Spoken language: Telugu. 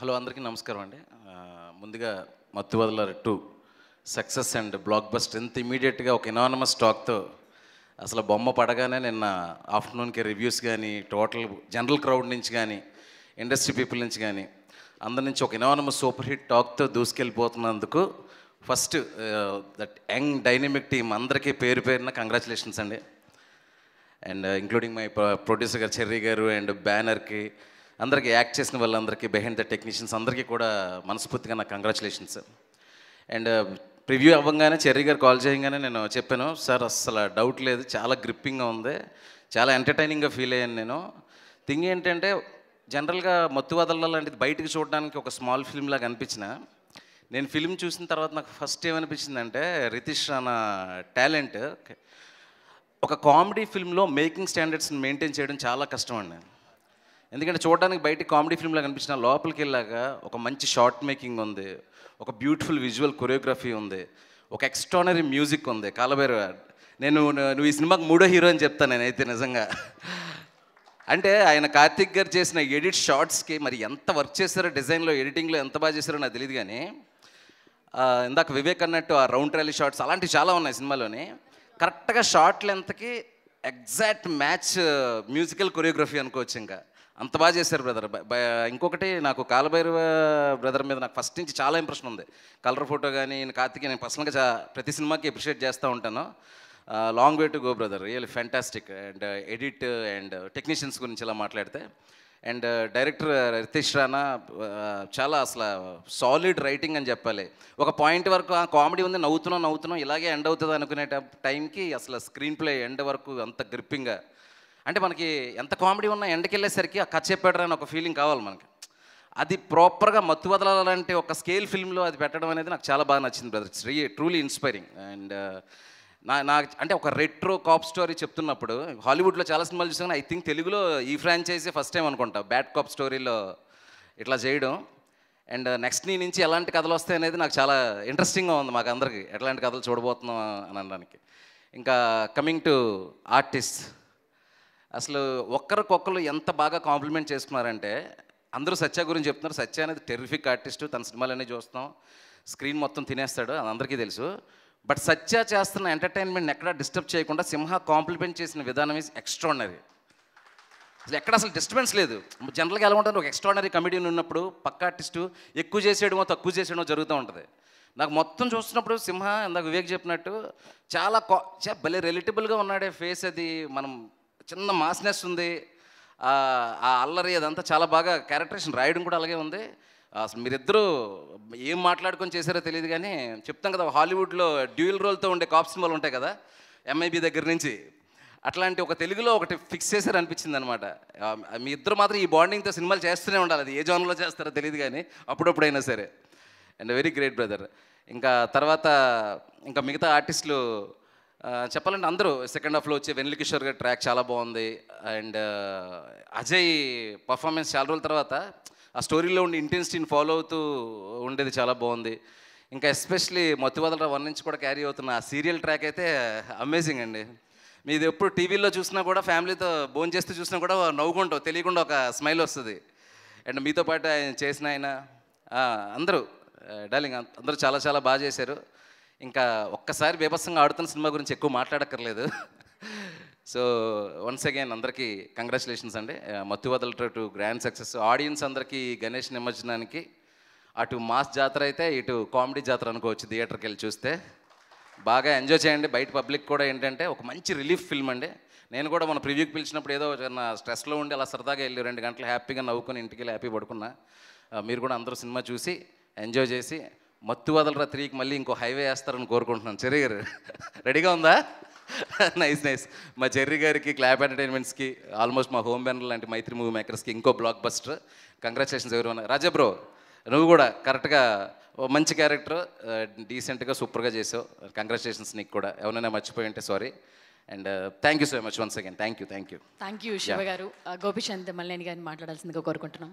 హలో అందరికీ నమస్కారం అండి. ముందుగా Mathu Vadalara two success and blockbuster ఎంత ఇమీడియట్గా ఒక ఇనానమస్ స్టాక్తో అసలు బొమ్మ పడగానే నిన్న ఆఫ్టర్నూన్కి రివ్యూస్ కానీ టోటల్ జనరల్ క్రౌడ్ నుంచి కానీ ఇండస్ట్రీ పీపుల్ నుంచి కానీ అందరి నుంచి ఒక ఇనానమస్ సూపర్ హిట్ టాక్తో దూసుకెళ్ళిపోతున్నందుకు first that young dynamic team అందరికీ పేరు పేరున కంగ్రాచులేషన్స్ అండి. అండ్ ఇంక్లూడింగ్ మై ప్రొడ్యూసర్ గారు చెర్రీ గారు అండ్ బ్యానర్కి అందరికీ యాక్ట్ చేసిన వాళ్ళందరికీ బిహైండ్ ద టెక్నీషియన్స్ అందరికీ కూడా మనస్ఫూర్తిగా నాకు కంగ్రాచులేషన్స్ అండ్ ప్రివ్యూ అవ్వగానే చెర్రీ గారు కాల్ చేయగానే నేను చెప్పాను సార్ అసలు డౌట్ లేదు చాలా గ్రిప్పింగ్గా ఉంది చాలా ఎంటర్టైనింగ్గా ఫీల్ అయ్యాను నేను. థింగ్ ఏంటంటే జనరల్గా మత్తువదల లాంటిది బయటకు చూడడానికి ఒక స్మాల్ ఫిల్మ్ లాగా అనిపించిన. నేను ఫిల్మ్ చూసిన తర్వాత నాకు ఫస్ట్ ఏమనిపించిందంటే రితిష్ రానా టాలెంట్ ఒక కామెడీ ఫిల్మ్లో మేకింగ్ స్టాండర్డ్స్ని మెయింటైన్ చేయడం చాలా కష్టం అండి. ఎందుకంటే చూడడానికి బయట కామెడీ ఫిల్మ్లా కనిపించిన లోపలికి వెళ్ళాక ఒక మంచి షార్ట్ మేకింగ్ ఉంది ఒక బ్యూటిఫుల్ విజువల్ కొరియోగ్రఫీ ఉంది ఒక ఎక్స్ట్రానరీ మ్యూజిక్ ఉంది. కాలబేరు నేను నువ్వు ఈ సినిమాకి మూడో హీరో అని చెప్తాను నేనైతే నిజంగా. అంటే ఆయన కార్తిక్ గారు చేసిన ఎడిట్ షార్ట్స్కి మరి ఎంత వర్క్ చేశారో డిజైన్లో ఎడిటింగ్లో ఎంత బాగా చేశారో నాకు తెలియదు కానీ ఇందాక వివేక్ అన్నట్టు ఆ రౌండ్ ర్యాలీ షార్ట్స్ అలాంటివి చాలా ఉన్నాయి సినిమాలోని. కరెక్ట్గా షార్ట్ లెంత్కి ఎగ్జాక్ట్ మ్యాచ్ మ్యూజికల్ కొరియోగ్రఫీ అనుకోవచ్చు ఇంకా. అంత బాగా చేశారు బ్రదర్ ఇంకొకటి నాకు కాలభైరవ బ్రదర్ మీద నాకు ఫస్ట్ నుంచి చాలా ఇంప్రెషన్ ఉంది. కలర్ ఫోటో కానీ నేను కార్తిక్ నేను పర్సనల్గా చా ప్రతి సినిమాకి అప్రిషియేట్ చేస్తూ ఉంటాను. Long way to go brother real fantastic and edit and technicians గురించి ఇలా మాట్లాడితే. అండ్ డైరెక్టర్ రితేష్ రానా చాలా అసలు సాలిడ్ రైటింగ్ అని చెప్పాలి. ఒక పాయింట్ వరకు కామెడీ ఉంది నవ్వుతున్నాం నవ్వుతున్నాం ఇలాగే ఎండ్ అవుతుంది అనుకునే టైంకి అసలు స్క్రీన్ ప్లే ఎండ్ వరకు అంత గ్రిప్పింగ్గా అంటే మనకి ఎంత కామెడీ ఉన్నా ఎండకెళ్ళేసరికి ఆ కథ చెప్పాడు అని ఒక ఫీలింగ్ కావాలి మనకి. అది ప్రాపర్గా మత్తు వదలాలంటే ఒక స్కేల్ ఫిల్మ్లో అది పెట్టడం అనేది నాకు చాలా బాగా నచ్చింది బ్రదర్ ఇట్స్ రీ ట్రూలీ ఇన్స్పైరింగ్ అండ్ నా నా అంటే ఒక రెట్రో కాప్ స్టోరీ చెప్తున్నప్పుడు హాలీవుడ్లో చాలా సినిమాలు చూసాను ఐ థింక్ తెలుగులో ఈ ఫ్రాంచైజీ ఫస్ట్ టైం అనుకుంటా. బ్యాడ్ కాప్ స్టోరీలో ఇట్లా చేయడం. అండ్ నెక్స్ట్ uh, నీ నుంచి ఎలాంటి కథలు వస్తాయి అనేది నాకు చాలా ఇంట్రెస్టింగ్గా ఉంది మాకు అందరికి. ఎట్లాంటి కథలు చూడబోతున్నాం అని అనడానికి. ఇంకా కమింగ్ టు ఆర్టిస్ట్ అసలు ఒక్కరికొక్కరు ఎంత బాగా కాంప్లిమెంట్ చేసుకున్నారంటే అందరూ సత్య గురించి చెప్తున్నారు. సత్య అనేది టెరిఫిక్ ఆర్టిస్ట్ తన సినిమాలన్నీ చూస్తాం స్క్రీన్ మొత్తం తినేస్తాడు. అది అందరికీ తెలుసు. బట్ సత్య చేస్తున్న ఎంటర్టైన్మెంట్ని ఎక్కడా డిస్టర్బ్ చేయకుండా సింహ కాంప్లిమెంట్ చేసిన విధానం ఈజ్ ఎక్స్ట్రాడినరీ అసలు ఎక్కడ అసలు డిస్టర్బెన్స్ లేదు. జనరల్గా ఎలా ఉంటుంది ఒక ఎక్స్ట్రాడినరీ కమెడియన్ ఉన్నప్పుడు పక్క ఆర్టిస్టు ఎక్కువ చేసేయడమో తక్కువ చేసేయడమో జరుగుతూ ఉంటుంది. నాకు మొత్తం చూస్తున్నప్పుడు సింహ ఇందాక వివేక్ చెప్పినట్టు చాలా కా చా భలే రిలేటబుల్గా ఉన్నాడే ఫేస్ అది. మనం చిన్న మాస్నెస్ ఉంది. ఆ అల్లరి అదంతా చాలా బాగా క్యారెక్టరేషన్ రాయడం కూడా అలాగే ఉంది. మీరిద్దరూ ఏం మాట్లాడుకొని చేశారో తెలియదు కానీ చెప్తాం కదా హాలీవుడ్లో డ్యూయల్ రోల్తో ఉండే కాప్ సినిమాలు ఉంటాయి కదా ఎంఐబి దగ్గర నుంచి. అట్లాంటి ఒక తెలుగులో ఒకటి ఫిక్స్ చేశారు అనిపించింది అనమాట మీ ఇద్దరు మాత్రం ఈ బాండింగ్తో సినిమాలు చేస్తూనే ఉండాలి. అది ఏ జోన్లో చేస్తారో తెలియదు కానీ అప్పుడప్పుడైనా సరే. అండ్ వెరీ గ్రేట్ బ్రదర్ ఇంకా తర్వాత ఇంకా మిగతా ఆర్టిస్టులు చెప్పాలంటే అందరూ సెకండ్ హాఫ్లో వచ్చి వెన్నెల కిషోర్ గారి ట్రాక్ చాలా బాగుంది. అండ్ అజయ్ పర్ఫార్మెన్స్ చాలా రోజుల తర్వాత ఆ స్టోరీలో ఉండే ఇంటెన్సిటీని ఫాలో అవుతూ ఉండేది చాలా బాగుంది. ఇంకా ఎస్పెషలీ మత్తువదల వన్ నుంచి కూడా క్యారీ అవుతున్న ఆ సీరియల్ ట్రాక్ అయితే అమేజింగ్ అండి. మీది ఎప్పుడు టీవీలో చూసినా కూడా ఫ్యామిలీతో భోజనం చేస్తూ చూసినా కూడా నవ్వుకుంటావు తెలియకుండా ఒక స్మైల్ వస్తుంది. అండ్ మీతో పాటు ఆయన చేసిన ఆయన అందరూ డార్లింగ్ అందరూ చాలా చాలా బాగా చేశారు. ఇంకా ఒక్కసారి బీభత్సంగా ఆడుతున్న సినిమా గురించి ఎక్కువ మాట్లాడక్కర్లేదు. సో వన్స్ అగైన్ అందరికీ కంగ్రాచులేషన్స్ అండి. Mathu Vadalara two grand success audience అందరికీ గణేష్ నిమజ్జనానికి అటు మాస్ జాతర అయితే ఇటు కామెడీ జాతర అనుకోవచ్చు థియేటర్కి వెళ్ళి చూస్తే. బాగా ఎంజాయ్ చేయండి. బయట పబ్లిక్ కూడా ఏంటంటే ఒక మంచి రిలీఫ్ ఫిల్మ్ అండి. నేను కూడా మన ప్రివ్యూకి పిలిచినప్పుడు ఏదో నా స్ట్రెస్లో ఉండి అలా సరదాగా వెళ్ళి రెండు గంటలు హ్యాపీగా నవ్వుకొని ఇంటికి వెళ్ళి హ్యాపీ పడుకున్నా. మీరు కూడా అందరూ సినిమా చూసి ఎంజాయ్ చేసి మత్తు వదలరా త్రీకి మళ్ళీ ఇంకో హైవే వేస్తారని కోరుకుంటున్నాను. చెర్రీ గారు రెడీగా ఉందా? Nice nice. మా చెర్రీ గారికి క్లాప్ ఎంటర్టైన్మెంట్స్కి ఆల్మోస్ట్ మా హోమ్ బ్యానర్ లాంటి మైత్రి మూవీ మేకర్స్కి ఇంకో బ్లాక్ బస్టర్. కంగ్రాచులేషన్స్ ఎవరు రాజా బ్రో నువ్వు కూడా కరెక్ట్గా ఓ మంచి క్యారెక్టర్ డీసెంట్గా సూపర్గా చేసావు. కంగ్రాచులేషన్స్ నీకు కూడా. ఎవరైనా మర్చిపోయి ఉంటే sorry and thank you so much once again thank you thank you thank you Shiva garu. Gopichand Malineni గారిని మాట్లాడాల్సిందిగా కోరుకుంటున్నాం.